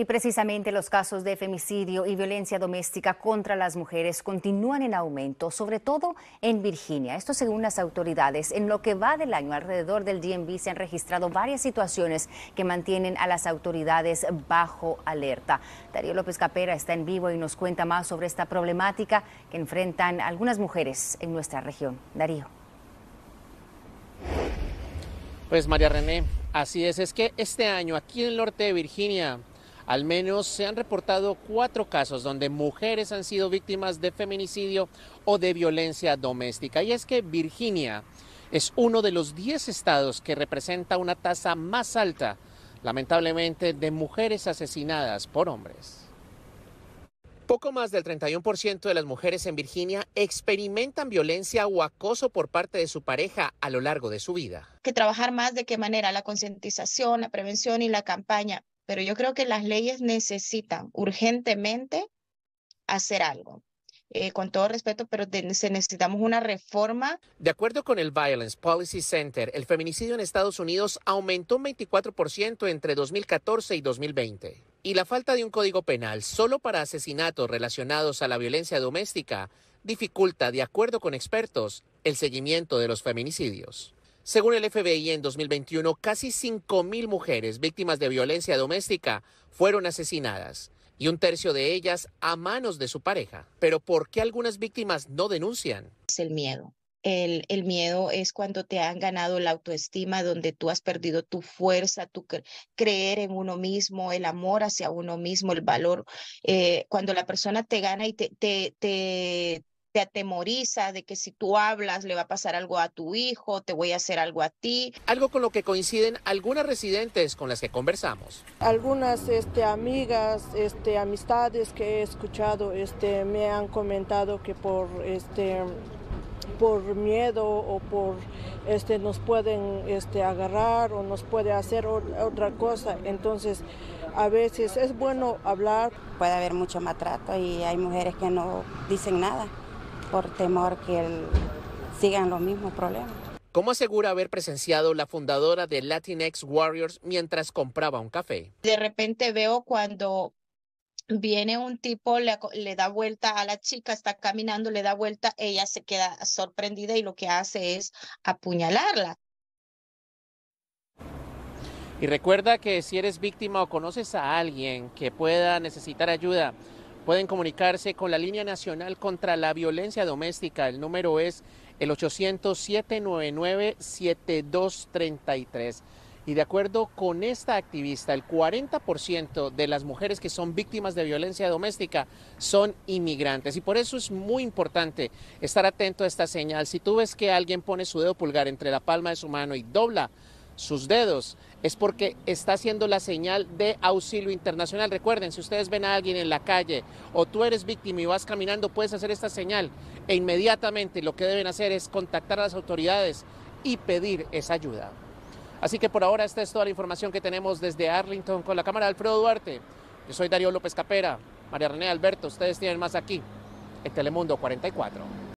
Y precisamente los casos de femicidio y violencia doméstica contra las mujeres continúan en aumento, sobre todo en Virginia. Esto según las autoridades. En lo que va del año alrededor del DMV se han registrado varias situaciones que mantienen a las autoridades bajo alerta. Darío López Capera está en vivo y nos cuenta más sobre esta problemática que enfrentan algunas mujeres en nuestra región. Darío. Pues María René, así es, es que este año aquí en el norte de Virginia al menos se han reportado cuatro casos donde mujeres han sido víctimas de feminicidio o de violencia doméstica. Y es que Virginia es uno de los 10 estados que representa una tasa más alta, lamentablemente, de mujeres asesinadas por hombres. Poco más del 31% de las mujeres en Virginia experimentan violencia o acoso por parte de su pareja a lo largo de su vida. Que trabajar más de qué manera la concientización, la prevención y la campaña pero yo creo que las leyes necesitan urgentemente hacer algo. Eh, con todo respeto, pero necesitamos una reforma. De acuerdo con el Violence Policy Center, el feminicidio en Estados Unidos aumentó un 24% entre 2014 y 2020. Y la falta de un código penal solo para asesinatos relacionados a la violencia doméstica dificulta, de acuerdo con expertos, el seguimiento de los feminicidios. Según el FBI, en 2021, casi 5.000 mujeres víctimas de violencia doméstica fueron asesinadas y un tercio de ellas a manos de su pareja. Pero ¿por qué algunas víctimas no denuncian? Es el miedo. El, miedo es cuando te han ganado la autoestima, donde tú has perdido tu fuerza, tu creer en uno mismo, el amor hacia uno mismo, el valor. Eh, cuando la persona te gana y te, te, te atemoriza de que si tú hablas le va a pasar algo a tu hijo, te voy a hacer algo a ti. Algo con lo que coinciden algunas residentes con las que conversamos. Algunas este, amigas, este, amistades que he escuchado este, me han comentado que por, este, por miedo o por este, nos pueden este, agarrar o nos puede hacer otra cosa. Entonces, a veces es bueno hablar. Puede haber mucho maltrato y hay mujeres que no dicen nada por temor que sigan los mismos problemas. ¿Cómo asegura haber presenciado la fundadora de Latinx Warriors mientras compraba un café? De repente veo cuando viene un tipo, le, le, da vuelta a la chica, está caminando, le da vuelta, ella se queda sorprendida y lo que hace es apuñalarla. Y recuerda que si eres víctima o conoces a alguien que pueda necesitar ayuda, Pueden comunicarse con la línea nacional contra la violencia doméstica. El número es el 800-799-7233. Y de acuerdo con esta activista, el 40% de las mujeres que son víctimas de violencia doméstica son inmigrantes. Y por eso es muy importante estar atento a esta señal. Si tú ves que alguien pone su dedo pulgar entre la palma de su mano y dobla sus dedos, es porque está haciendo la señal de auxilio internacional. Recuerden, si ustedes ven a alguien en la calle o tú eres víctima y vas caminando, puedes hacer esta señal e inmediatamente lo que deben hacer es contactar a las autoridades y pedir esa ayuda. Así que por ahora esta es toda la información que tenemos desde Arlington con la cámara de Alfredo Duarte. Yo soy Darío López Capera, María René Alberto, ustedes tienen más aquí en Telemundo 44.